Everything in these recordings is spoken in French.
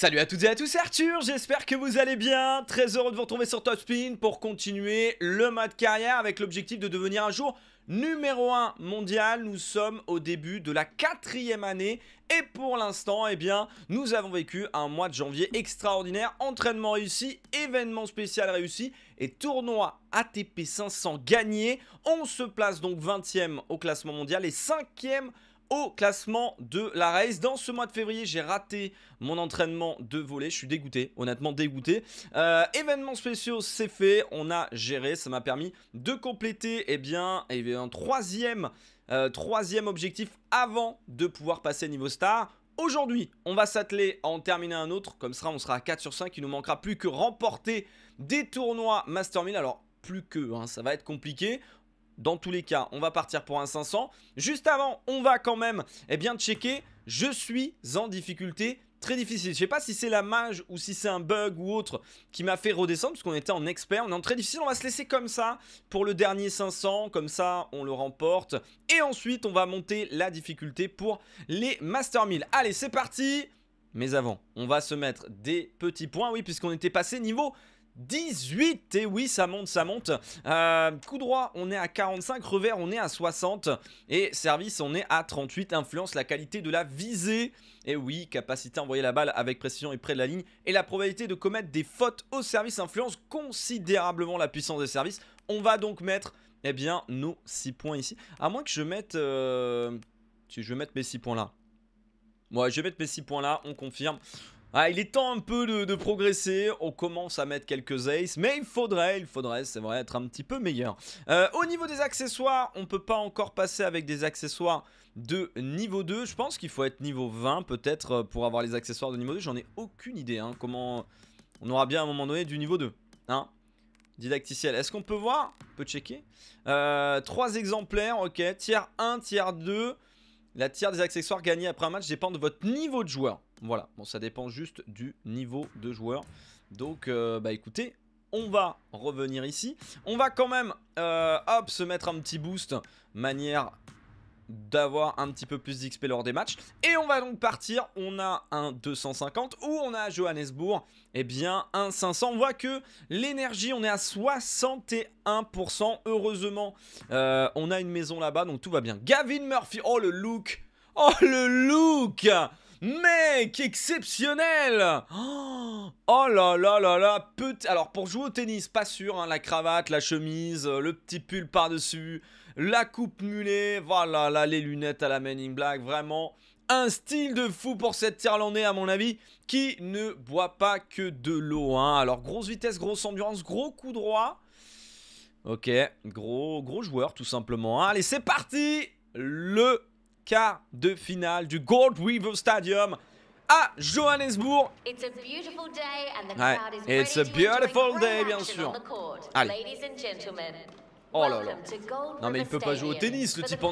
Salut à toutes et à tous, c'est Arthur, j'espère que vous allez bien. Très heureux de vous retrouver sur Top Spin pour continuer le mode carrière avec l'objectif de devenir un jour numéro 1 mondial. Nous sommes au début de la quatrième année et pour l'instant, eh bien, nous avons vécu un mois de janvier extraordinaire. Entraînement réussi, événement spécial réussi et tournoi ATP 500 gagné. On se place donc 20e au classement mondial et 5e au classement de la race. Dans ce mois de février, j'ai raté mon entraînement de voler. Je suis dégoûté, honnêtement dégoûté. Euh, événements spéciaux, c'est fait. On a géré. Ça m'a permis de compléter eh bien, eh un troisième, euh, troisième objectif avant de pouvoir passer niveau star. Aujourd'hui, on va s'atteler à en terminer un autre. Comme ça, on sera à 4 sur 5. Il nous manquera plus que remporter des tournois Master 1000. Alors, plus que, hein, ça va être compliqué. Dans tous les cas, on va partir pour un 500. Juste avant, on va quand même eh bien, checker. Je suis en difficulté très difficile. Je sais pas si c'est la mage ou si c'est un bug ou autre qui m'a fait redescendre parce qu'on était en expert. On est en très difficile. On va se laisser comme ça pour le dernier 500. Comme ça, on le remporte. Et ensuite, on va monter la difficulté pour les Master 1000. Allez, c'est parti. Mais avant, on va se mettre des petits points. Oui, puisqu'on était passé niveau 18 Et oui, ça monte, ça monte. Euh, coup droit, on est à 45. Revers, on est à 60. Et service, on est à 38. Influence la qualité de la visée. Et oui, capacité à envoyer la balle avec précision et près de la ligne. Et la probabilité de commettre des fautes au service influence considérablement la puissance des services. On va donc mettre, eh bien, nos 6 points ici. À moins que je mette... Euh, si je vais mettre mes 6 points là. Ouais, je vais mettre mes 6 points là, on confirme. Ah, il est temps un peu de, progresser, on commence à mettre quelques aces, mais il faudrait, il faudrait, c'est vrai, être un petit peu meilleur. Euh, au niveau des accessoires, on peut pas encore passer avec des accessoires de niveau 2. Je pense qu'il faut être niveau 20 peut-être euh, pour avoir les accessoires de niveau 2. J'en ai aucune idée, hein, comment... On aura bien à un moment donné du niveau 2, hein Didacticiel, est-ce qu'on peut voir? On peut checker. Euh, 3 exemplaires, ok. Tiers 1, tiers 2. La tiers des accessoires gagnés après un match dépend de votre niveau de joueur. Voilà, bon ça dépend juste du niveau de joueur. Donc euh, bah écoutez, on va revenir ici. On va quand même, euh, hop, se mettre un petit boost, manière d'avoir un petit peu plus d'XP lors des matchs. Et on va donc partir, on a un 250 ou on a à Johannesburg, eh bien un 500. On voit que l'énergie, on est à 61%. Heureusement, euh, on a une maison là-bas, donc tout va bien. Gavin Murphy, oh le look Oh le look Mec, exceptionnel Oh là là là là Alors pour jouer au tennis, pas sûr, hein, la cravate, la chemise, euh, le petit pull par-dessus, la coupe mulet, voilà, là, les lunettes à la Man in Black, vraiment un style de fou pour cette Irlandais à mon avis, qui ne boit pas que de l'eau. Hein. Alors grosse vitesse, grosse endurance, gros coup droit. Ok, gros, gros joueur tout simplement. Hein. Allez, c'est parti Le quart de finale du Gold River Stadium à Johannesburg. It's a beautiful day and the crowd is It's a beautiful day, bien sûr. Allez. Oh là là. Non mais il peut pas jouer au tennis le type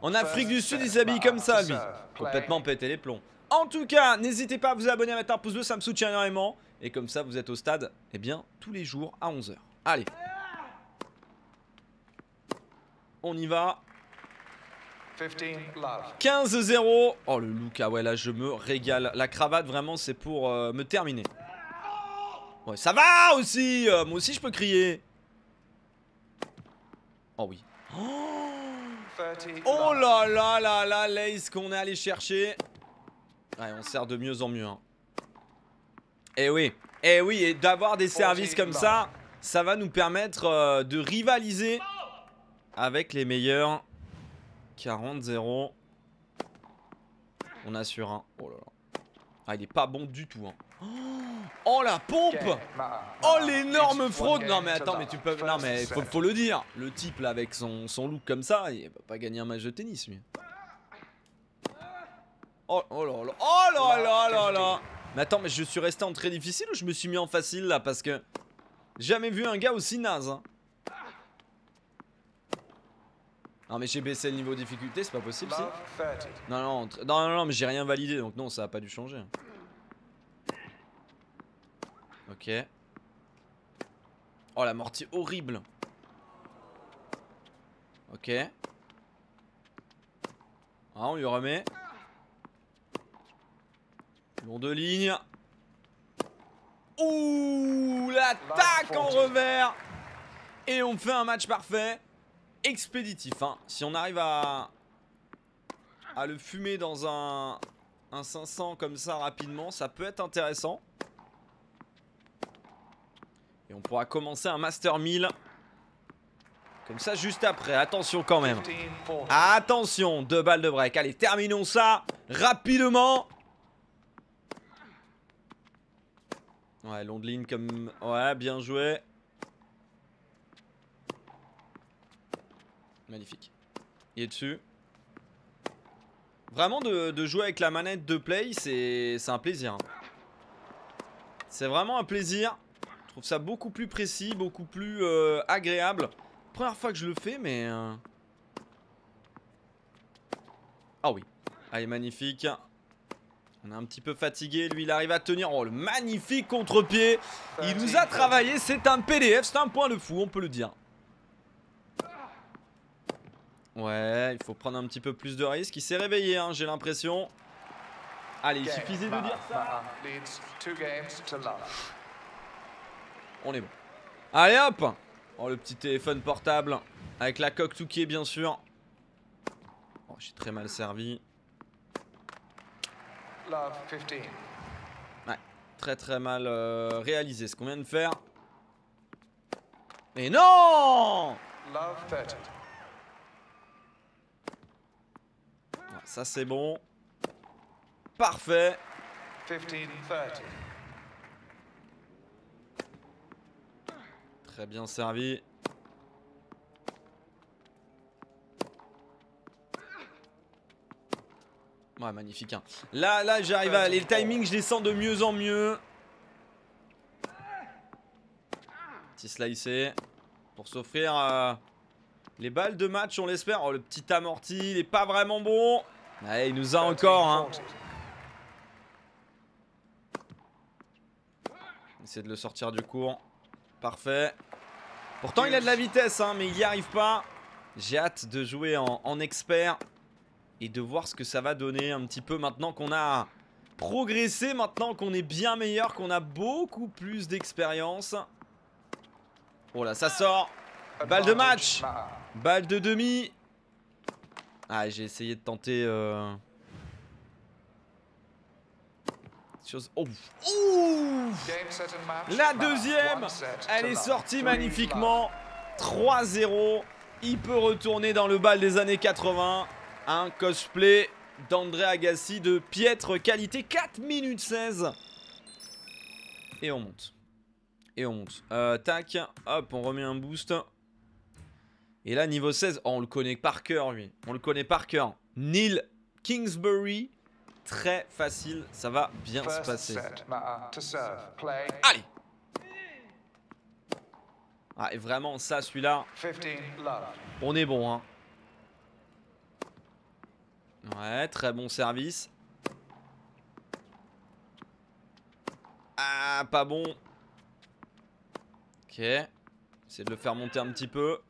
en, Afrique du Sud il s'habille comme ça lui. Complètement pété les plombs. En tout cas, n'hésitez pas à vous abonner, à mettre un pouce bleu, ça me soutient énormément. Et comme ça, vous êtes au stade, eh bien, tous les jours à 11h. Allez. On y va. 15-0. Oh le look, ah ouais là je me régale. La cravate vraiment c'est pour euh, me terminer. Ouais ça va aussi euh, Moi aussi je peux crier. Oh oui. Oh, là là là là l'ace qu'on est allé chercher. Ouais on sert de mieux en mieux. Hein. Eh oui. Eh oui et d'avoir des services comme ça, ça va nous permettre euh, de rivaliser avec les meilleurs 40-0. On assure un. Oh là là. Ah, il est pas bon du tout. Hein. Oh la pompe Oh l'énorme fraude Non mais attends mais tu peux... Non mais faut, faut le dire Le type là avec son, son look comme ça Il va pas gagner un match de tennis lui Oh, oh là là Oh là là là là Mais attends mais je suis resté en très difficile ou je me suis mis en facile là? Parce que Jamais vu un gars aussi naze hein Non mais j'ai baissé le niveau de difficulté, c'est pas possible si non non, non, non, non, mais j'ai rien validé donc non, ça a pas dû changer. Ok. Oh la mortier horrible. Ok. Ah on lui remet. Long de ligne. Ouh, l'attaque en revers. Et on fait un match parfait. Expéditif. Hein. Si on arrive à, le fumer dans un, un 500 comme ça rapidement, ça peut être intéressant. Et on pourra commencer un Master 1000. Comme ça juste après. Attention quand même. Attention, deux balles de break. Allez, terminons ça rapidement. Ouais, long de ligne comme... Ouais, bien joué. Magnifique. Il est dessus. Vraiment de, jouer avec la manette de play, c'est un plaisir. Hein. C'est vraiment un plaisir. Je trouve ça beaucoup plus précis, beaucoup plus euh, agréable. Première fois que je le fais, mais... Euh, ah oui. Allez, magnifique. On est un petit peu fatigué. Lui, il arrive à tenir. Oh, le magnifique contre-pied. Il nous a travaillé. C'est un PDF. C'est un point de fou, on peut le dire. Ouais, il faut prendre un petit peu plus de risques. Il s'est réveillé, hein, j'ai l'impression. Allez, il suffisait de dire ça. On est bon. Allez hop Oh, le petit téléphone portable. Avec la coque Touquet, bien sûr. Oh, j'ai très mal servi. Ouais, très très mal euh, réalisé ce qu'on vient de faire. Mais non Ça c'est bon. Parfait. Très bien servi. Ouais, magnifique. Hein. Là, là, j'arrive à... Les timings, je les sens de mieux en mieux. Petit slicé. Pour s'offrir euh, les balles de match, on l'espère. Oh, le petit amorti, il est pas vraiment bon. Allez, il nous a encore. Hein. De le sortir du cours. Parfait. Pourtant, il a de la vitesse, hein, mais il n'y arrive pas. J'ai hâte de jouer en, expert. Et de voir ce que ça va donner un petit peu maintenant qu'on a progressé. Maintenant qu'on est bien meilleur, qu'on a beaucoup plus d'expérience. Oh là, ça sort. Balle de match. Balle de demi. Ah, j'ai essayé de tenter... Euh... Chose... Oh. La deuxième Elle est sortie magnifiquement. 3-0 Il peut retourner dans le bal des années 80 Un cosplay d'André Agassi de piètre qualité. 4 minutes 16 Et on monte. Et on monte. Euh, Tac, hop, on remet un boost et là, niveau 16, on le connaît par cœur, lui. On le connaît par cœur. Neil Kingsbury. Très facile, ça va bien se passer. Allez Ah, et vraiment, ça, celui-là, on est bon, hein. Ouais, très bon service. Ah, pas bon. Ok. Essayer de le faire monter un petit peu.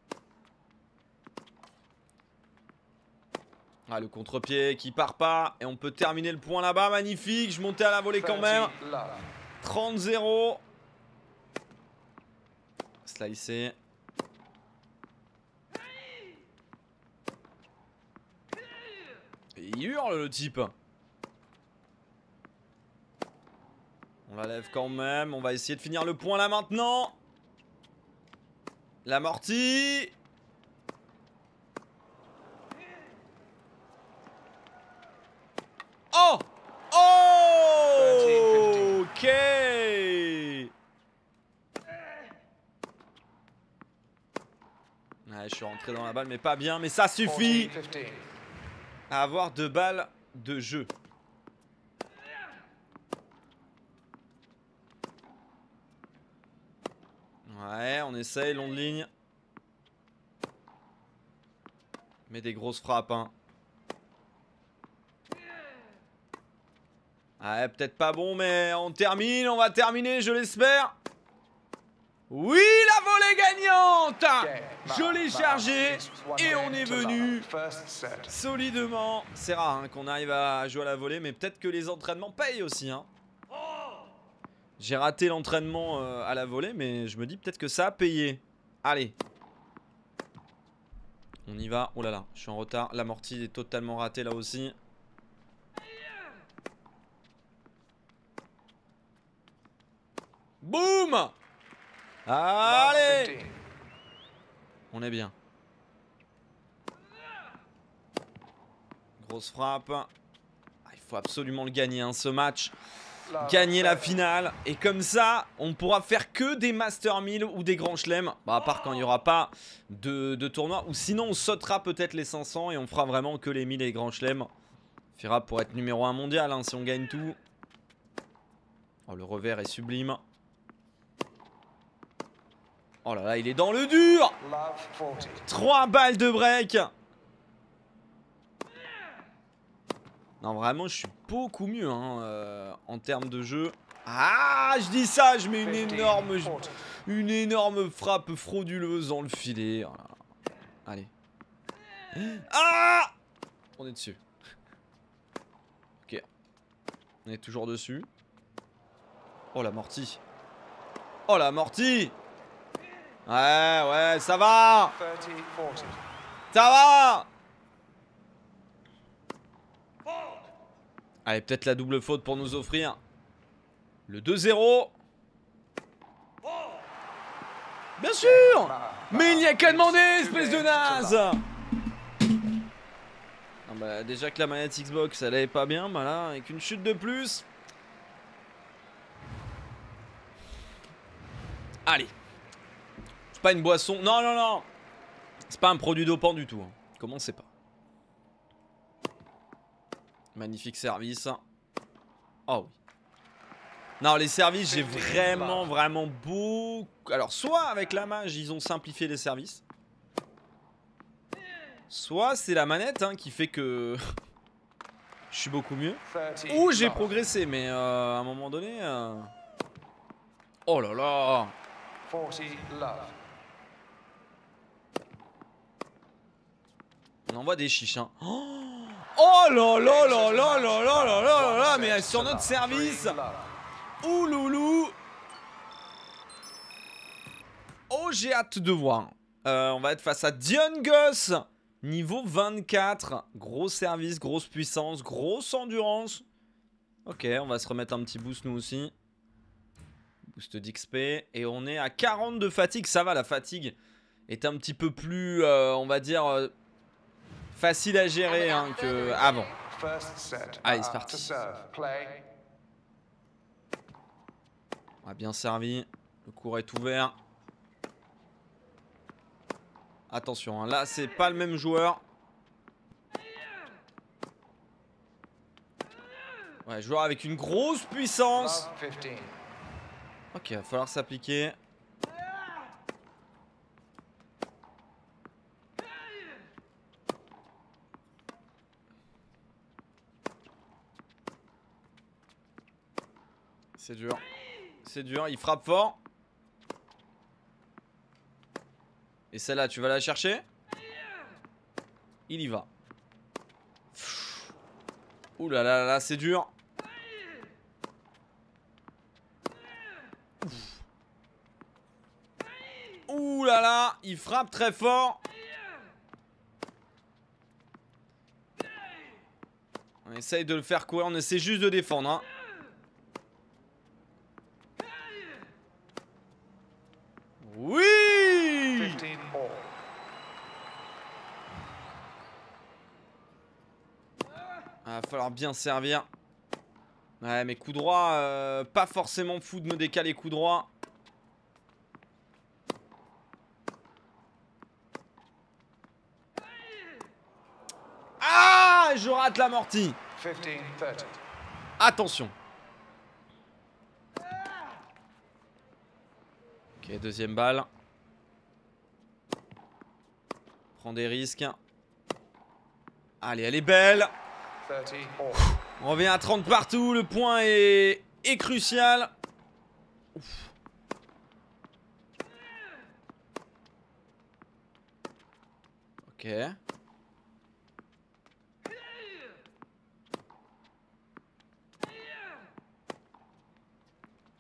Ah, le contre-pied qui part pas. Et on peut terminer le point là-bas. Magnifique. Je montais à la volée quand même. 30-0. Slicer. Il hurle le type. On la lève quand même. On va essayer de finir le point là maintenant. L'amorti. Oh Oh Ok Ouais, je suis rentré dans la balle, mais pas bien. Mais ça suffit à avoir deux balles de jeu. Ouais, on essaye, long de ligne. Mais des grosses frappes, hein. Ouais, peut-être pas bon, mais on termine, on va terminer, je l'espère. Oui, la volée gagnante Je l'ai chargé et on est venu solidement. C'est rare hein, qu'on arrive à jouer à la volée, mais peut-être que les entraînements payent aussi. Hein. J'ai raté l'entraînement euh, à la volée, mais je me dis peut-être que ça a payé. Allez. On y va. Oh là là, je suis en retard. L'amorti est totalement raté là aussi. Boum Allez On est bien. Grosse frappe. Ah, il faut absolument le gagner, hein, ce match. Gagner la finale. Et comme ça, on pourra faire que des Master 1000 ou des Grands Chelem. Bah, à part quand il n'y aura pas de, tournoi. Ou sinon, on sautera peut-être les 500 et on fera vraiment que les 1000 et les Grands Chelem. Fera pour être numéro 1 mondial hein, si on gagne tout. Oh, le revers est sublime. Oh là là, il est dans le dur 3 balles de break Non, vraiment, je suis beaucoup mieux hein, euh, en termes de jeu. Ah, je dis ça, je mets une énorme, une énorme frappe frauduleuse dans le filet. Allez. Ah On est dessus. Ok. On est toujours dessus. Oh la mortie. Oh la mortie Ouais, ouais, ça va Ça va Allez, peut-être la double faute pour nous offrir le 2-0. Bien sûr Mais il n'y a qu'à demander, espèce de naze bah, Déjà que la manette Xbox, elle est pas bien, bah là, avec une chute de plus. Allez. C'est pas une boisson. Non, non, non C'est pas un produit dopant du tout. Hein. Comment c'est pas? Magnifique service. Oh oui. Non, les services, j'ai vraiment, vraiment beaucoup... Alors, soit avec la mage, ils ont simplifié les services. Soit c'est la manette hein, qui fait que... Je suis beaucoup mieux. Ou j'ai progressé, mais euh, à un moment donné... Euh, oh là là envoie des chiches. Hein. Oh Oh là là là là là là là là là Mais sur notre service Ouh loulou Oh j'ai hâte de voir euh, On va être face à Dion Gus Niveau 24 Gros service, grosse puissance, grosse endurance Ok, on va se remettre un petit boost nous aussi Boost d'XP Et on est à 40 de fatigue Ça va, la fatigue est un petit peu plus, euh, on va dire... Facile à gérer hein, que avant. Allez, c'est parti. On a bien servi. Le cours est ouvert. Attention, hein, là c'est pas le même joueur. Ouais, joueur avec une grosse puissance. Ok, va falloir s'appliquer. C'est dur. C'est dur, il frappe fort. Et celle-là, tu vas la chercher? Il y va. Ouh là là là, c'est dur. Ouh là là, il frappe très fort. On essaye de le faire courir, on essaie juste de défendre. Hein. Va falloir bien servir. Ouais, mais coup droit, euh, pas forcément fou de me décaler coup droit. Ah Je rate l'amorti. Attention. Deuxième balle. Prends des risques. Allez, elle est belle. On revient à 30 partout, le point est, crucial. Ok.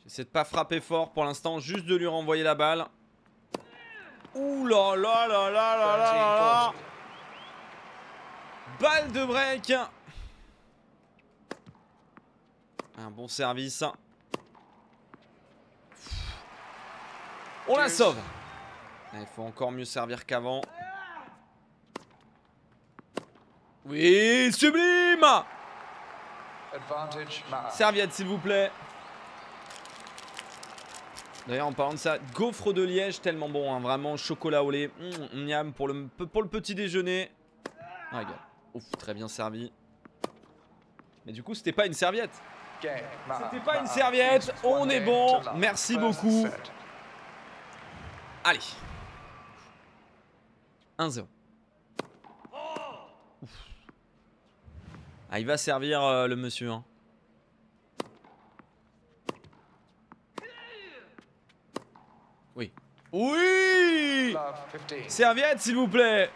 J'essaie de pas frapper fort pour l'instant, juste de lui renvoyer la balle. Ouh là là là là là là là Balle de break Un bon service. On la sauve Il faut encore mieux servir qu'avant. Oui, sublime Serviette, s'il vous plaît. D'ailleurs, en parlant de ça, gaufre de liège, tellement bon, hein, vraiment chocolat au lait. Mmh, pour le, pour le petit déjeuner. Ah, regarde. Ouf, très bien servi. Mais du coup, c'était pas une serviette. C'était pas une serviette. On est bon. Merci beaucoup. Allez. 1-0. Ah, il va servir euh, le monsieur. Hein. Oui. Serviette, s'il vous plaît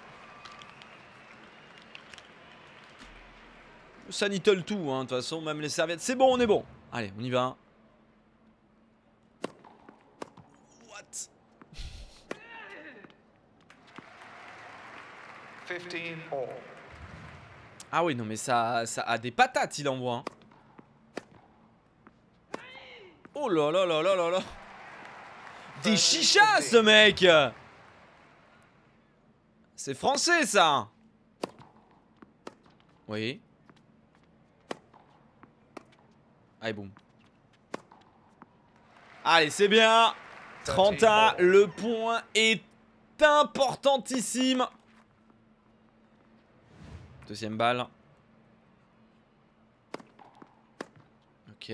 Ça nitole tout, hein, de toute façon, même les serviettes. C'est bon, on est bon. Allez, on y va. What? Ah oui, non, mais ça, ça a des patates, il envoie. Hein. Oh là là là là là là Des chichas, ce mec C'est français, ça Oui. Allez, boum. Allez, c'est bien 30 à le point est importantissime. Deuxième balle. Ok.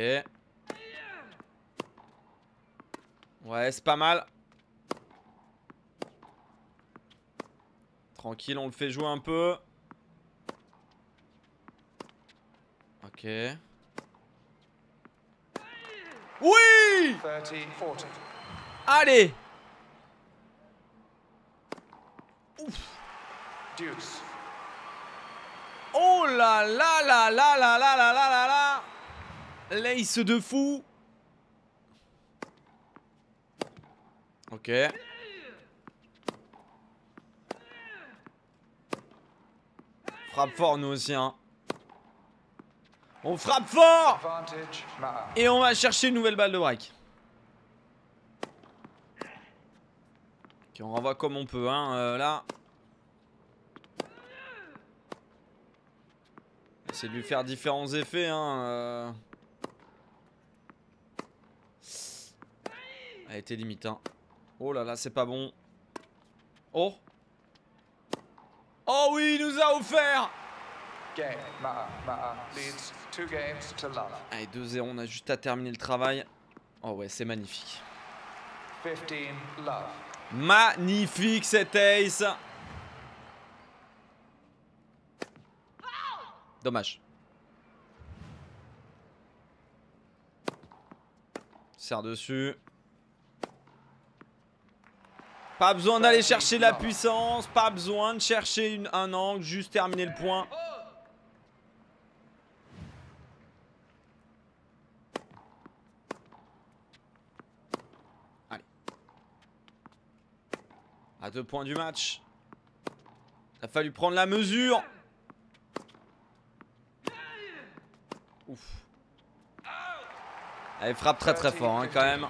Ouais, c'est pas mal. Tranquille, on le fait jouer un peu. Ok. Oui Allez Ouf Oh là là là là là là là là là là Lace de fou Ok. Frappe fort nous aussi hein. On frappe fort Et on va chercher une nouvelle balle de break. Ok, on renvoie comme on peut hein, euh, là. C'est de lui faire différents effets hein. Euh. Elle était limite hein. Oh là là, c'est pas bon. Oh Oh oui, il nous a offert Allez, 2-0, on a juste à terminer le travail. Oh ouais, c'est magnifique. Magnifique cet ace Dommage. Serre dessus. Pas besoin d'aller chercher la puissance, pas besoin de chercher un angle, juste terminer le point. Allez. À deux points du match. Il a fallu prendre la mesure. Ouf. Elle frappe très très fort hein, quand même.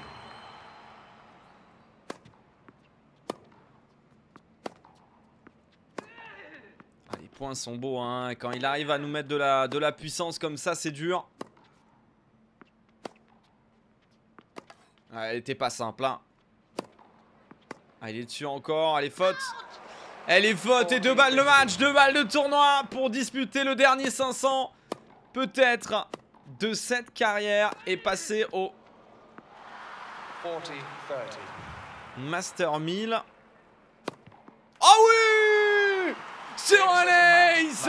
Ah, les points sont beaux hein. Quand il arrive à nous mettre de la, de la puissance comme ça, c'est dur. Ah, elle était pas simple hein. Ah, il est dessus encore. Elle est faute. Elle est faute et deux balles de match, deux balles de tournoi pour disputer le dernier 500 peut-être de cette carrière et passer au Master 1000. Oh oui Sur un ace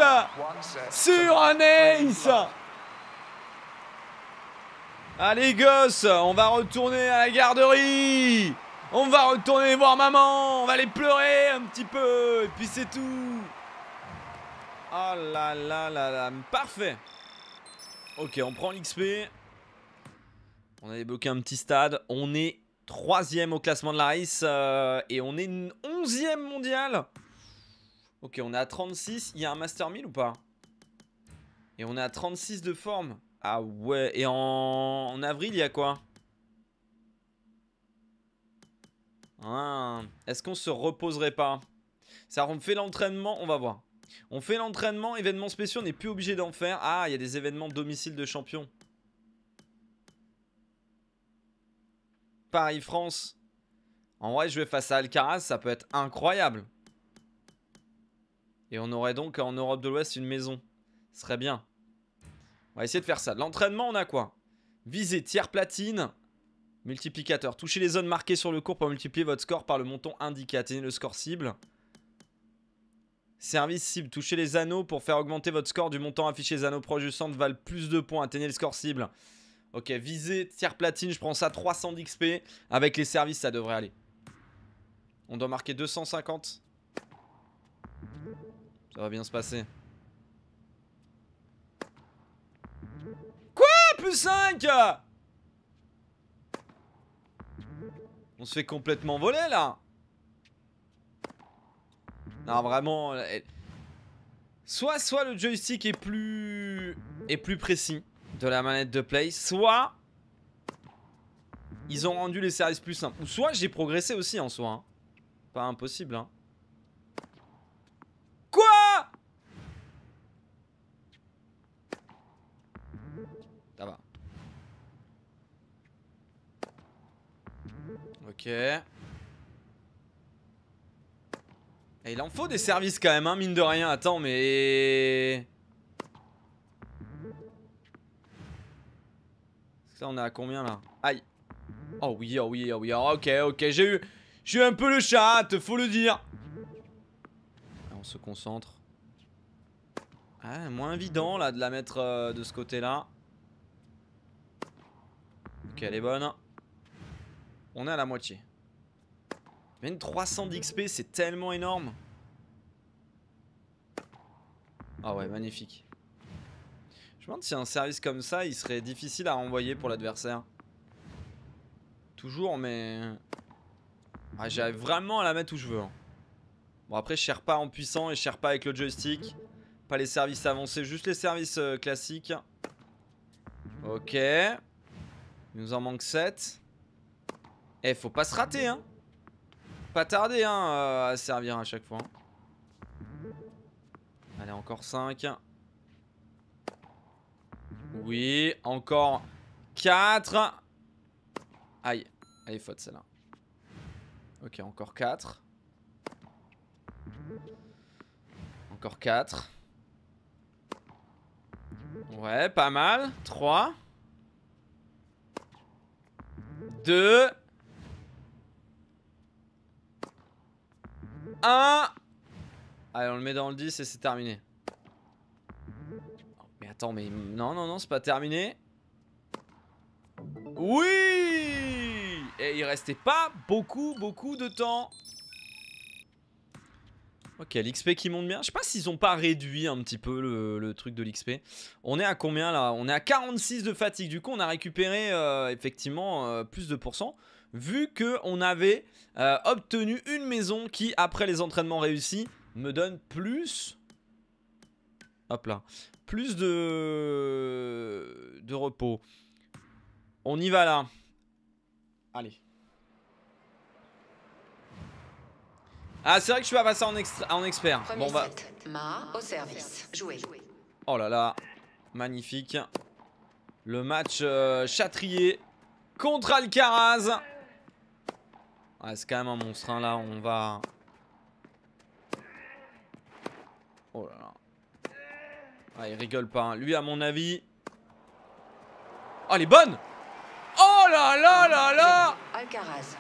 Sur un ace Allez gosses, on va retourner à la garderie On va retourner voir maman On va aller pleurer un petit peu Et puis c'est tout Oh là là là là Parfait Ok, on prend l'XP. On a débloqué un petit stade. On est troisième au classement de la race. euh, et on est onzième mondial. Ok, on est à 36. Il y a un Master 1000 ou pas? Et on est à 36 de forme. Ah ouais. Et en, avril, il y a quoi? Ah, Est-ce qu'on se reposerait pas? Ça, on fait l'entraînement, on va voir. On fait l'entraînement, événements spéciaux, on n'est plus obligé d'en faire. Ah, il y a des événements domicile de champion. Paris-France. En vrai, je vais face à Alcaraz, ça peut être incroyable. Et on aurait donc en Europe de l'Ouest une maison. Ce serait bien. On va essayer de faire ça. L'entraînement, on a quoi? Visée, tiers platine, multiplicateur. Touchez les zones marquées sur le cours pour multiplier votre score par le montant indiqué. Atteignez le score cible. Service cible, touchez les anneaux pour faire augmenter votre score du montant affiché. Les anneaux proches du centre valent plus de points. Atteignez le score cible. Ok, visée, tiers platine, je prends ça 300 d'XP. Avec les services, ça devrait aller. On doit marquer 250. Ça va bien se passer. Quoi? Plus 5 On se fait complètement voler là Non vraiment Soit soit le joystick est plus est plus précis de la manette de play, soit ils ont rendu les services plus simples. Ou soit j'ai progressé aussi en soi. hein. Pas impossible hein. Quoi Ça va. Ok. Il en faut des services quand même, hein, mine de rien. Attends, mais... Ça, on est à combien là? Aïe. Oh oui, oh oui, oh oui. oh, ok, ok. J'ai eu... J'ai eu un peu le chat, faut le dire. On se concentre. Ah, moins évident là de la mettre euh, de ce côté-là. Ok, elle est bonne. On est à la moitié. Même 300 d'XP, c'est tellement énorme. Ah ouais, magnifique. Je me demande si un service comme ça, il serait difficile à renvoyer pour l'adversaire. Toujours, mais... Ah, J'arrive vraiment à la mettre où je veux. hein. Bon, après, je cherche pas en puissant et je cherche pas avec le joystick. Pas les services avancés, juste les services euh, classiques. Ok. Il nous en manque 7. Eh, faut pas se rater, hein. Pas tarder, hein, euh, à servir à chaque fois. Allez, encore 5. Oui, encore 4. Aïe. Elle est faute, celle-là. Ok, encore 4. Encore 4. Ouais, pas mal. 3. 2. 1. Allez, on le met dans le 10 et c'est terminé. Mais attends, mais non, non, non, c'est pas terminé. Oui Et il restait pas beaucoup, beaucoup de temps. Ok, l'XP qui monte bien. Je sais pas s'ils ont pas réduit un petit peu le, le truc de l'XP. On est à combien là? On est à 46 de fatigue. Du coup, on a récupéré euh, effectivement euh, plus de pourcents. Vu que on avait euh, obtenu une maison qui, après les entraînements réussis, me donne plus. Hop là. Plus de. de repos. On y va là. Allez. Ah, c'est vrai que je suis pas passé en, extra- en expert. Premier Bon, bah. set. Ma au service. Joué. Oh là là. Magnifique. Le match euh, Châtrier contre Alcaraz. Ouais, c'est quand même un monstre. hein, là, on va. Oh là là. Ah, il rigole pas. hein. Lui, à mon avis. Oh, elle est bonne! Oh là là là là! Alcaraz.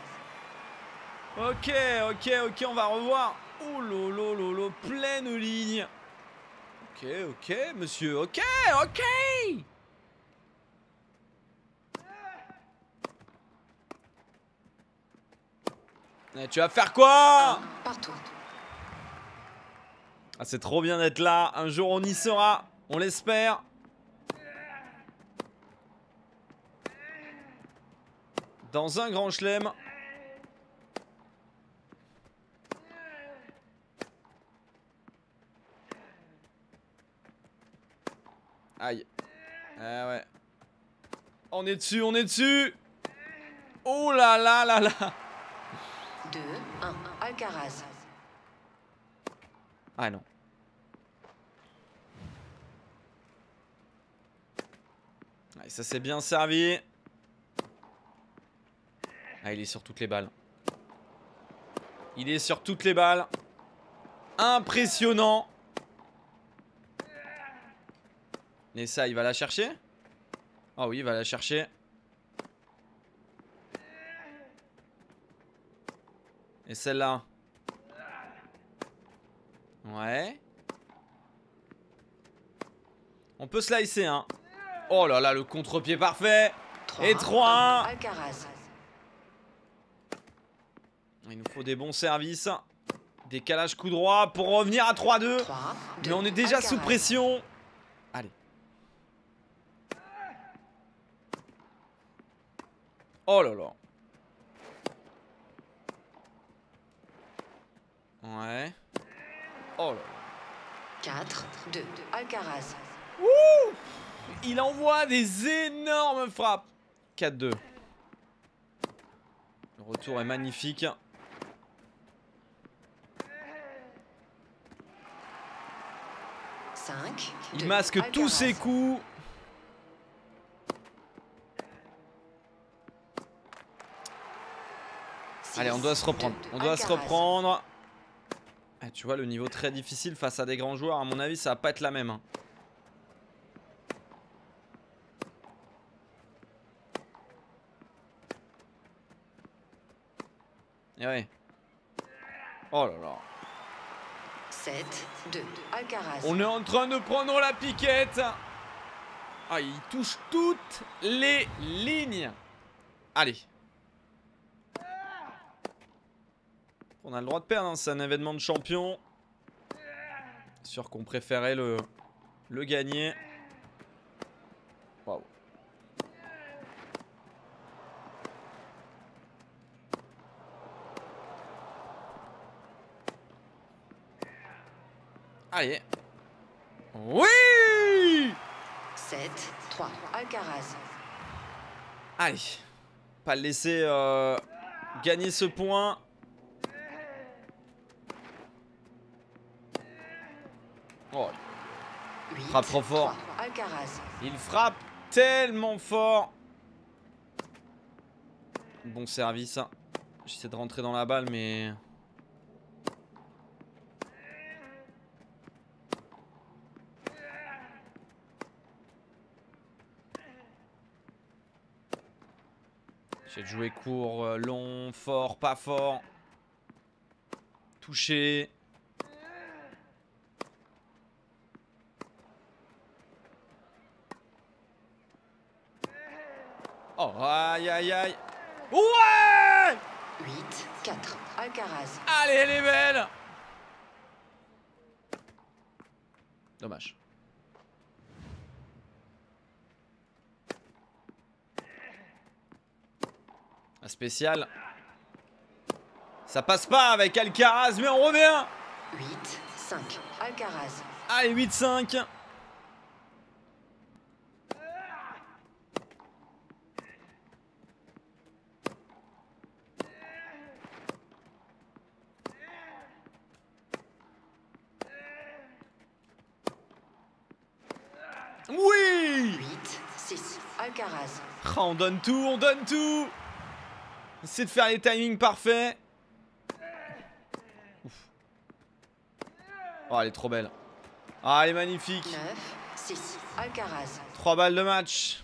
Ok, ok, ok, on va revoir. Oh lolo lolo, pleine ligne. Ok, ok, monsieur, ok, ok. Eh, tu vas faire quoi Partout. ah, C'est trop bien d'être là. Un jour on y sera, on l'espère. Dans un grand chelem. Aïe. Ah ouais. On est dessus, on est dessus Oh là là là là 2, 1. Alcaraz. Ah non. Ça s'est bien servi. Ah, il est sur toutes les balles. Il est sur toutes les balles. Impressionnant. Et ça, il va la chercher? Ah oui, il va la chercher. Et celle-là Ouais. On peut slicer, hein. Oh là là, le contre-pied parfait. 3, Et 3. Alcaraz. Il nous faut des bons services. Décalage coup droit pour revenir à 3-2. 3, Mais on est déjà sous pression. Allez. Oh là là. Ouais. Oh là là. 4, 2. Alcaraz. Il envoie des énormes frappes. 4-2. Le retour est magnifique. Cinq, Il masque tous ses coups. Six, Allez, on doit se reprendre. deux. On doit se reprendre. Tu vois, le niveau très difficile face à des grands joueurs, à mon avis, ça va pas être la même. hein. Et ouais. Oh là là. 7, 2. Alcaraz. On est en train de prendre la piquette. Ah, il touche toutes les lignes. Allez. On a le droit de perdre, hein, c'est un événement de champion. Sûr qu'on préférait le, le gagner. Waouh. Allez. Oui 7, 3. Alcaraz. Allez. Pas le laisser euh, gagner ce point. Oh, 8, Frappe trop fort. 3. Alcaraz. il frappe tellement fort. Bon service. J'essaie de rentrer dans la balle, mais... J'ai de jouer court, euh, long, fort, pas fort. Touché. Aïe, aïe, aïe. Ouais 8, 4, Alcaraz. Allez, elle est belle Dommage. Un spécial. Ça passe pas avec Alcaraz, mais on revient 8, 5, Alcaraz. Allez, 8, 5. Ah, On donne tout, on donne tout Essaie de faire les timings parfaits. Ouf. Oh, elle est trop belle. Ah, elle est magnifique. 9, 6. Alcaraz. 3 balles de match.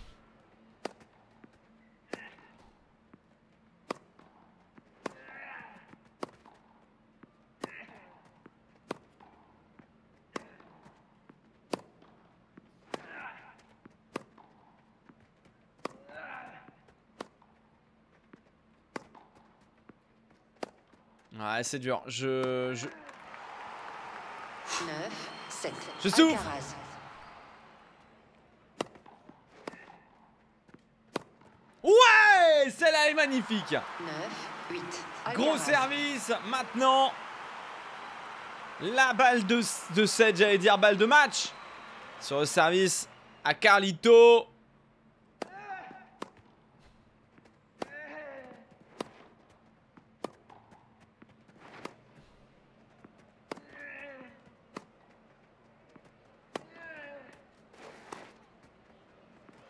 Ouais, c'est dur. Je, je... 9, 7. Je souffre. Ouais Celle-là, Allez, magnifique 9, 8. Gros service Maintenant, la balle de, de 7, j'allais dire balle de match. Sur le service à Carlito.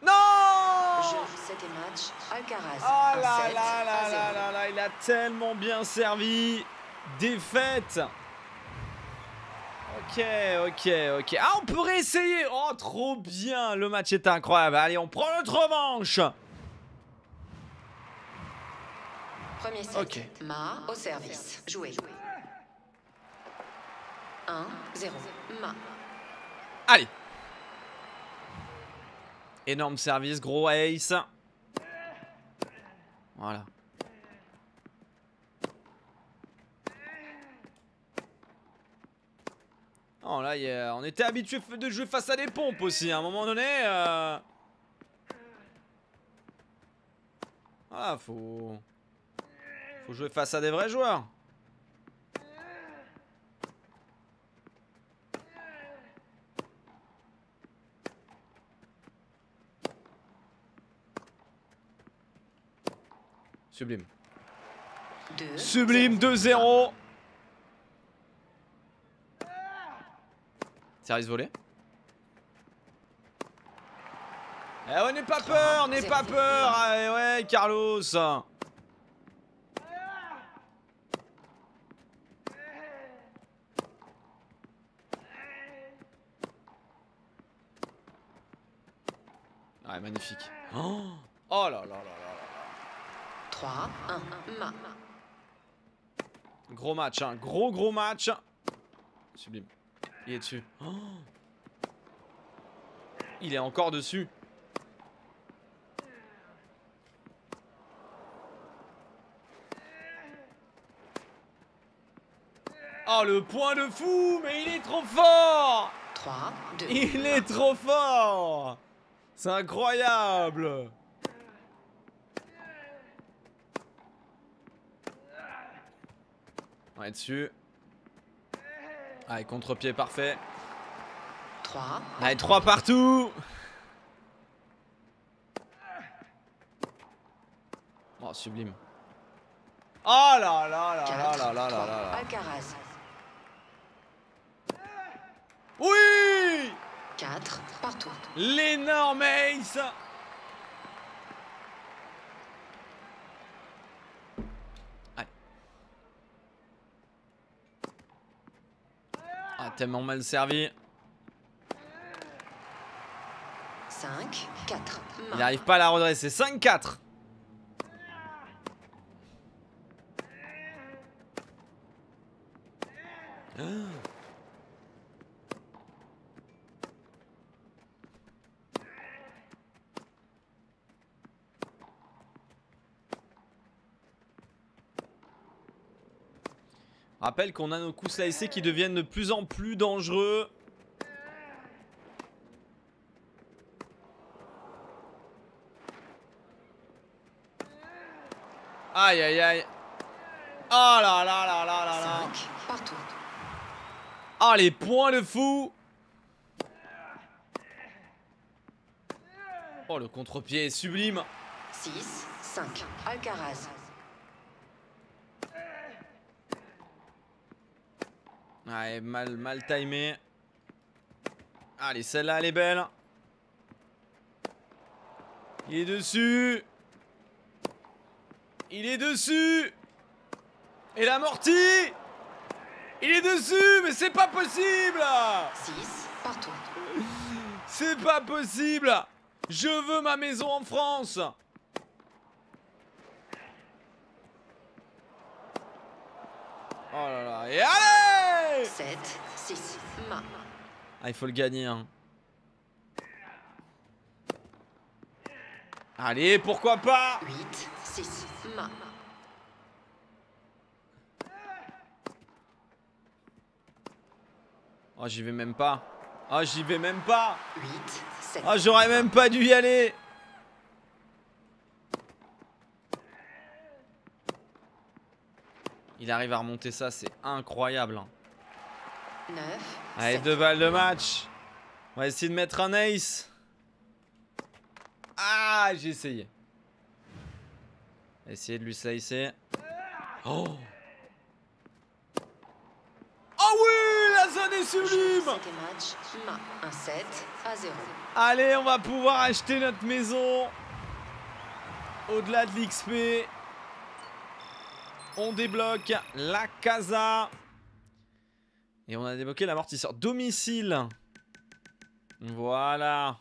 Non Jeu 7 et match. Alcaraz. Oh là 1-7, là là 1-0. là là là, il a tellement bien servi. Défaite. Ok, ok, ok. Ah, on peut réessayer. Oh, trop bien. Le match est incroyable. Allez, on prend notre revanche. Premier set. Ok. Ma au service. Jouer. 1, 0. Ma. Allez. Énorme service, gros ace. Voilà. Oh là, il y a- on était habitué de jouer face à des pompes aussi. À un moment donné, euh... voilà, faut faut jouer face à des vrais joueurs. Sublime. 2. Sublime 2-0. Service volé. Eh ouais, n'aie pas peur, n'aie pas peur. Ah, ouais, Carlos. Ouais, magnifique. Oh, oh là là là là là. 3, 1. Ma. Gros match, hein. Gros gros match. Sublime. Il est dessus. Oh. Il est encore dessus. Oh le point de fou Mais il est trop fort 3, 2. Il est trop fort C'est incroyable Ouais, dessus. Allez, contre-pied parfait. 3. Allez, 3 partout Oh, sublime. Oh là là là là 4, là là là 3. là là. Alcaraz. Oui 4. Partout. L'énorme ace tellement mal servi. 5, 4. Il n'arrive pas à la redresser. 5-4. Rappelle qu'on a nos coups slicés qui deviennent de plus en plus dangereux. Aïe aïe aïe. Oh là là là là là là. 5. Partout. Ah les points de fou. Oh le contre-pied est sublime. 6, 5. Alcaraz. Ouais, mal, mal timé. Allez, celle-là, elle est belle. Il est dessus. Il est dessus. Et l'amorti. Il est dessus, mais c'est pas possible. 6. Partout. C'est pas possible. Je veux ma maison en France. Oh là là. Et allez 7, 6. Ma. Ah, il faut le gagner. Hein. Allez, pourquoi pas 8, 6. Ma. Oh, j'y vais même pas. Oh, j'y vais même pas. 8, 7. Oh, j'aurais même pas dû y aller. Il arrive à remonter ça, c'est incroyable. Hein. 9, Allez, deux balles de match. On va essayer de mettre un ace. Ah, j'ai essayé. Essayer de lui slicer. Oh Oh oui, la zone est sublime match, ma 1 7 à 0. Allez, on va pouvoir acheter notre maison. Au-delà de l'XP. On débloque la casa. Et on a débloqué l'amortisseur. Domicile. Voilà.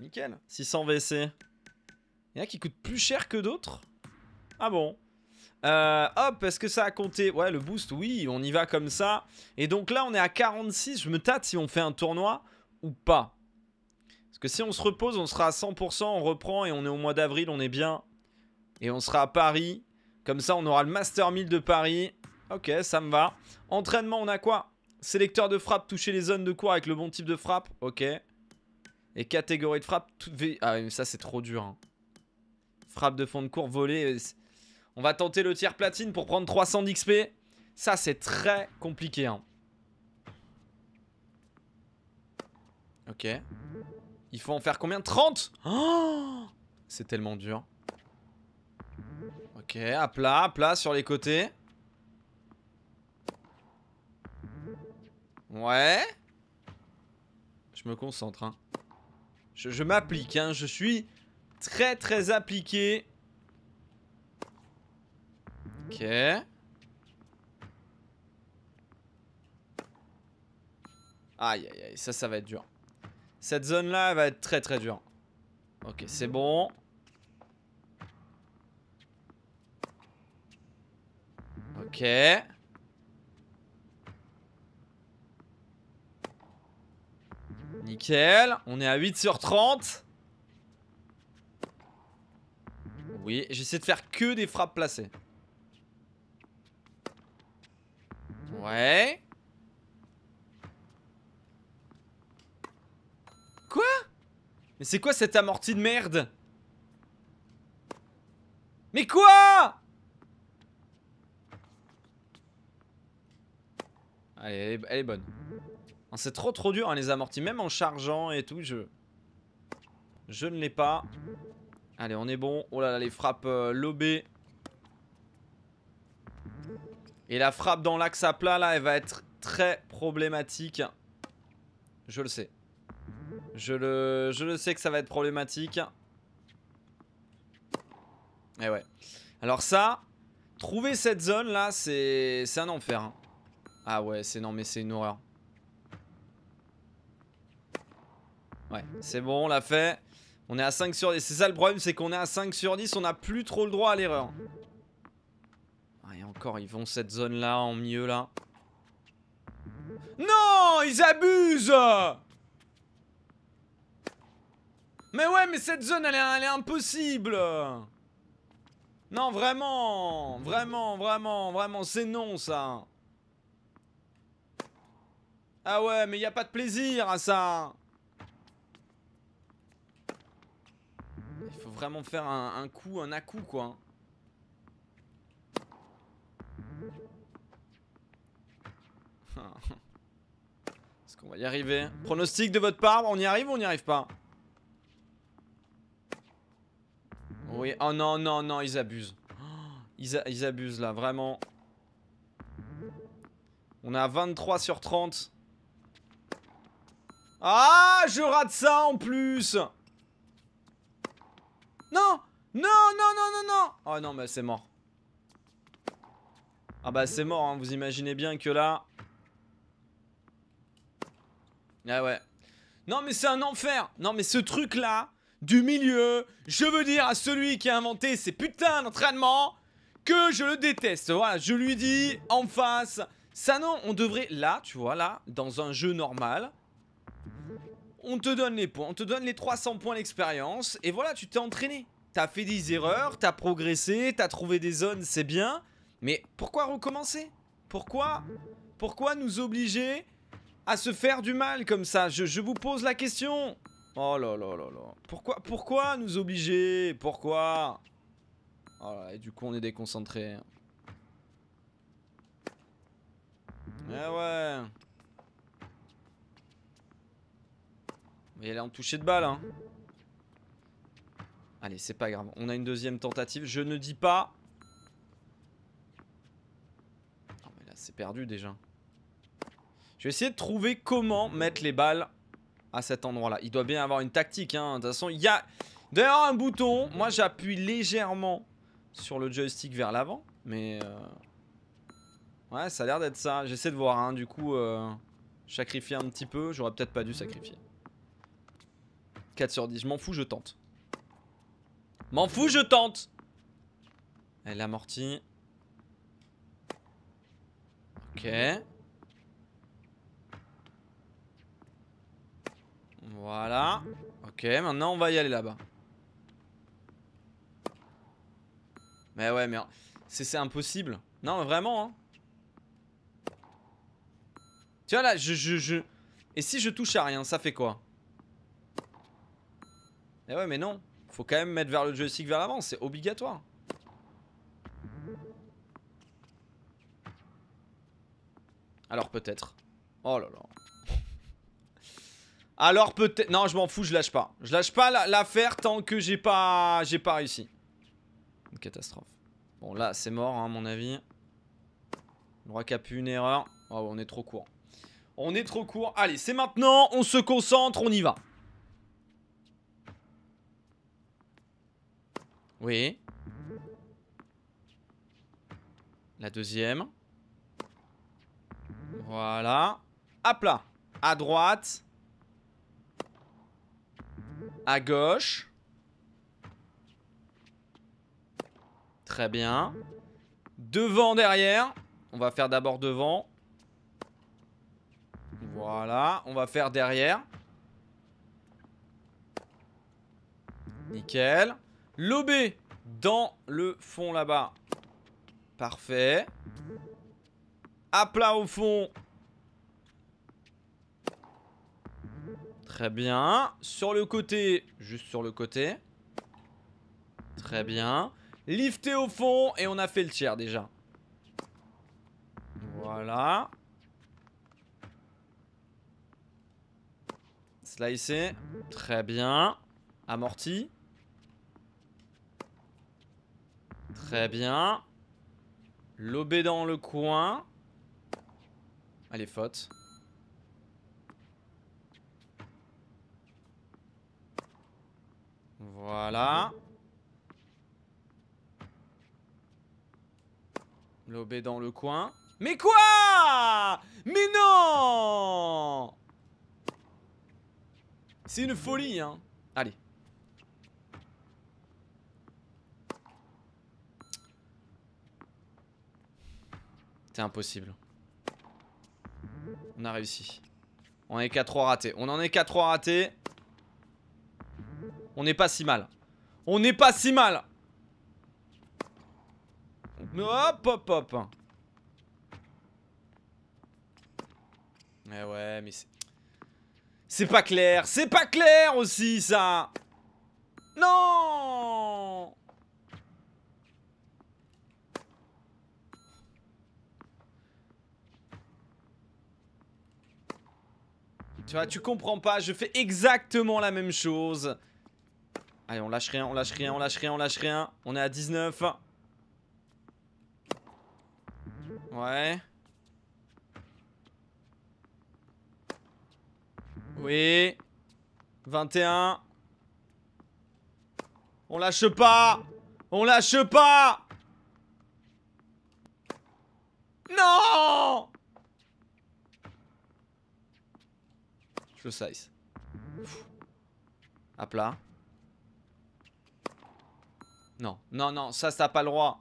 Nickel. 600 WC. Il y en a qui coûtent plus cher que d'autres Ah bon euh, hop, est-ce que ça a compté? Ouais, le boost, oui, on y va comme ça. Et donc là, on est à 46. Je me tâte si on fait un tournoi ou pas. Parce que si on se repose, on sera à 100%, on reprend et on est au mois d'avril, on est bien. Et on sera à Paris. Comme ça, on aura le Master 1000 de Paris. Ok, ça me va. Entraînement, on a quoi? Sélecteur de frappe, toucher les zones de cours avec le bon type de frappe. Ok. Et catégorie de frappe. tout- Ah, mais ça, c'est trop dur. hein. Frappe de fond de cours, volée. euh, On va tenter le tiers platine pour prendre 300 d'XP. Ça, c'est très compliqué. hein. Ok. Il faut en faire combien? 30 Oh C'est tellement dur. Ok, à plat, à plat sur les côtés. Ouais. Je me concentre. Hein. Je, je m'applique. Hein. Je suis très très appliqué. Ok. Aïe aïe aïe, ça ça va être dur. Cette zone là elle va être très très dure. Ok, c'est bon. Ok. Nickel. On est à 8 sur 30. Oui, j'essaie de faire que des frappes placées. Ouais. Quoi? Mais c'est quoi cette amortie de merde? Mais quoi? Allez, elle est bonne. Non, C'est trop trop dur hein, les amortis, même en chargeant et tout, je... Je ne l'ai pas. Allez, on est bon. Oh là là, les frappes euh, lobées. Et la frappe dans l'axe à plat, là, elle va être très problématique. Je le sais. Je le, sais que ça va être problématique. Et ouais. Alors ça, trouver cette zone là, c'est c'est un enfer. hein. Ah ouais, c'est non mais c'est une horreur. Ouais, c'est bon, on l'a fait. On est à 5 sur 10. C'est ça le problème, c'est qu'on est à 5 sur 10, on n'a plus trop le droit à l'erreur. Ah, et encore, ils vont cette zone là, en milieu là. Non, ils abusent Mais ouais, mais cette zone, elle est, impossible Non, vraiment Vraiment, vraiment, vraiment, c'est non, ça Ah ouais, mais y a pas de plaisir à ça Il faut vraiment faire un, coup, un à-coup, quoi. Est-ce qu'on va y arriver? Pronostic de votre part, on y arrive ou on n'y arrive pas? Oui, oh non, non, non, ils abusent. Ils, a- ils abusent là, vraiment. On à 23 sur 30. Ah, je rate ça en plus Non Non, non, non, non, non Oh non, mais c'est mort. Ah bah c'est mort, hein, vous imaginez bien que là... Ah ouais. Non mais c'est un enfer Non mais ce truc là, du milieu, je veux dire à celui qui a inventé ces putains d'entraînements que je le déteste. Voilà, je lui dis en face. Ça non, on devrait... Là, tu vois, là, dans un jeu normal, on te donne les points, on te donne les 300 points d'expérience, et voilà, tu t'es entraîné. T'as fait des erreurs, t'as progressé, t'as trouvé des zones, c'est bien, mais pourquoi recommencer? Pourquoi Pourquoi nous obliger à se faire du mal comme ça? Je, vous pose la question. Oh là là là là. Pourquoi, pourquoi nous obliger? Pourquoi? Voilà, et du coup, on est déconcentré. Eh ouais. Mais elle est en toucher de balle, hein. Allez, c'est pas grave. On a une deuxième tentative. Je ne dis pas. Non, mais là, c'est perdu déjà. Je vais essayer de trouver comment mettre les balles à cet endroit-là. Il doit bien avoir une tactique, hein. De toute façon, il y a d'ailleurs un bouton. Moi, j'appuie légèrement sur le joystick vers l'avant. Mais... Euh, ouais, ça a l'air d'être ça. J'essaie de voir, hein. Du coup, euh... sacrifier un petit peu. J'aurais peut-être pas dû sacrifier. 4 sur 10. Je m'en fous, je tente. M'en fous, je tente Elle amortit. Ok. Voilà. Ok, maintenant on va y aller là-bas. Mais ouais, mais c'est impossible. Non, vraiment, hein. Tu vois là, je, je, je... Et si je touche à rien, ça fait quoi? Eh ouais, mais non. Faut quand même mettre vers le joystick vers l'avant, c'est obligatoire. Alors peut-être. Oh là là. Alors peut-être... Non, je m'en fous, je lâche pas. Je lâche pas l'affaire tant que j'ai pas... J'ai pas réussi. Une catastrophe. Bon, là, c'est mort, hein, à mon avis. Le roi pu une erreur. Oh, on est trop court. On est trop court. Allez, c'est maintenant. On se concentre, on y va. Oui. La deuxième. Voilà. Hop là. À droite. À gauche. Très bien. Devant, derrière. On va faire d'abord devant. Voilà. On va faire derrière. Nickel. Lobé dans le fond là-bas. Parfait. À plat au fond. Très bien. Sur le côté, juste sur le côté. Très bien. Lifté au fond et on a fait le tiers déjà. Voilà. Slicer. Très bien. Amorti. Très bien. Lobé dans le coin. Allez, faute. Voilà. Lobé dans le coin. Mais quoi? Mais non C'est une folie, hein. Allez. Impossible. On a réussi. On est qu'à 3 ratés. On en est qu'à 3 ratés. On n'est pas si mal. On n'est pas si mal. Hop, hop, hop. Mais ouais, mais c'est... C'est pas clair. C'est pas clair aussi, ça. Non Tu vois, tu comprends pas, je fais exactement la même chose. Allez, on lâche rien, on lâche rien, on lâche rien, on lâche rien. On est à 19. Ouais. Oui. 21. On lâche pas On lâche pas Non Size. À plat. Non, non, non, ça, t'as pas le droit.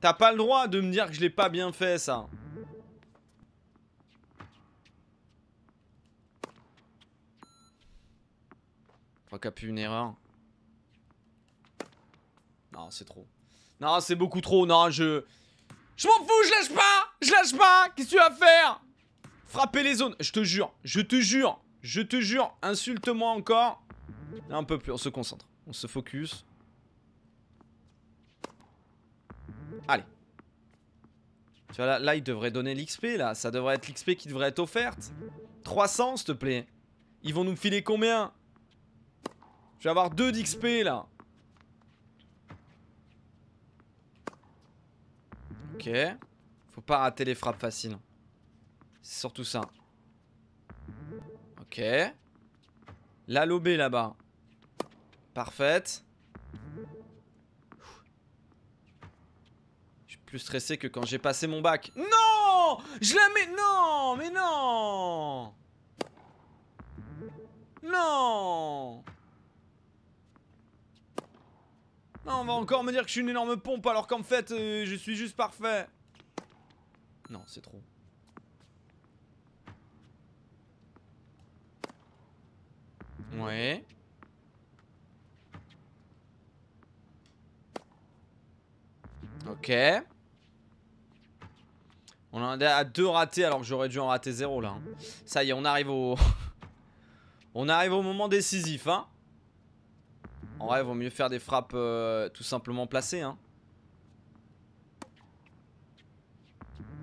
T'as pas le droit de me dire que je l'ai pas bien fait, ça. Je crois qu'il y a plus une erreur. Non, c'est trop. Non, c'est beaucoup trop. Non, je... Je m'en fous, je lâche pas Je lâche pas Qu'est-ce que tu vas faire? Frapper les zones. Je te jure, je te jure. Je te jure, insulte-moi encore. Un peu plus, on se concentre. On se focus. Allez. Tu vois, là, là il devrait donner l'XP, là. Ça devrait être l'XP qui devrait être offerte. 300, s'il te plaît. Ils vont nous filer combien? Je vais avoir 2 d'XP, là. Ok. Faut pas rater les frappes faciles. C'est surtout ça. Ok. La lobée là-bas. Parfaite. Je suis plus stressé que quand j'ai passé mon bac. Non Je la mets... Non Mais non Non Non, on va encore me dire que je suis une énorme pompe alors qu'en fait, euh, je suis juste parfait. Non, c'est trop. Ouais. Ok. On en à deux ratés alors que j'aurais dû en rater zéro là. hein. Ça y est, on arrive au... on arrive au moment décisif, hein. En vrai, vaut mieux faire des frappes euh, tout simplement placées, hein.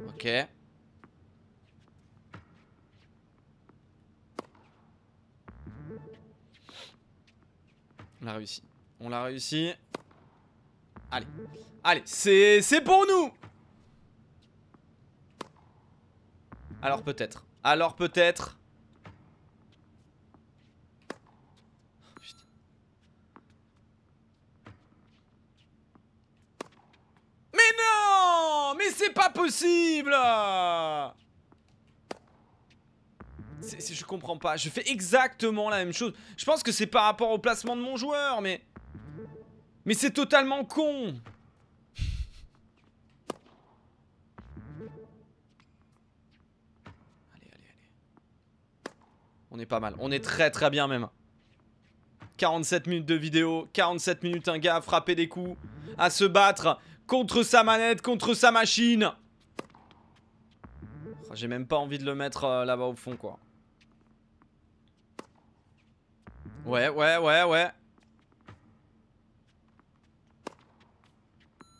Ok. On l'a réussi. On l'a réussi. Allez. Allez, c'est pour nous Alors peut-être. Alors peut-être. Mais non Mais c'est pas possible Je comprends pas. Je fais exactement la même chose. Je pense que c'est par rapport au placement de mon joueur, mais... Mais c'est totalement con Allez, allez, allez. On est pas mal. On est très très bien même. 47 minutes de vidéo, 47 minutes un gars à frapper des coups, à se battre contre sa manette, contre sa machine. Oh, J'ai même pas envie de le mettre euh, là-bas au fond quoi. Ouais, ouais, ouais, ouais.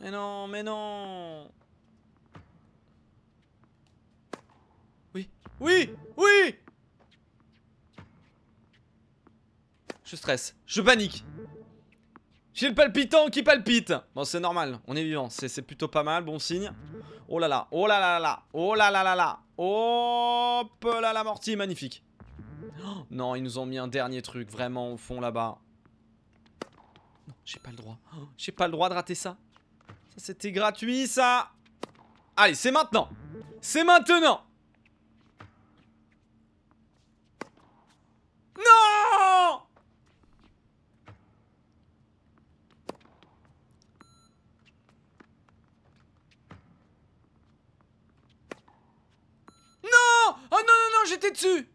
Mais non, mais non. Oui, oui, oui. Je stresse, je panique. J'ai le palpitant qui palpite. Bon, c'est normal, on est vivant, c'est plutôt pas mal, bon signe. Oh là là, oh là là là là, oh là là là là. Hop là, la mortie, magnifique. Oh, non, ils nous ont mis un dernier truc, vraiment, au fond là-bas. Non, j'ai pas le droit. Oh, J'ai pas le droit de rater ça. Ça, c'était gratuit, ça. Allez, c'est maintenant. C'est maintenant. Non Non Oh non, non, non, j'étais dessus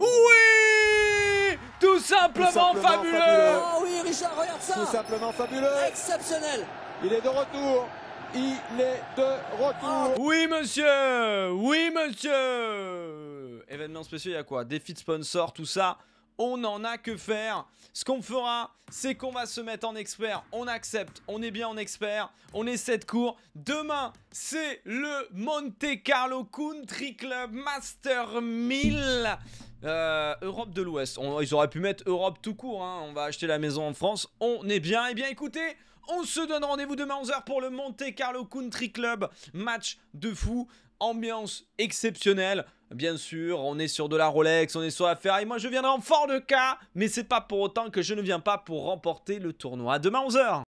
Oui Tout simplement, simplement fabuleux, fabuleux. Oh oui, Richard, regarde Tout ça simplement fabuleux. Exceptionnel Il est de retour. Il est de retour. Oui, monsieur Oui, monsieur Événements spéciaux, il y a quoi? Défi de sponsor, tout ça. On en a que faire. Ce qu'on fera, c'est qu'on va se mettre en expert. On accepte, on est bien en expert. On est 7 cours. Demain, c'est le Monte Carlo Country Club Master 1000. Euh, Europe de l'Ouest. Ils auraient pu mettre Europe tout court. hein. On va acheter la maison en France. On est bien. Eh bien, écoutez, on se donne rendez-vous demain 11h pour le Monte Carlo Country Club. Match de fou. Ambiance exceptionnelle. Bien sûr, on est sur de la Rolex, on est sur la Ferrari. Moi, je viendrai en fort de cas, mais c'est pas pour autant que je ne viens pas pour remporter le tournoi. À demain 11h.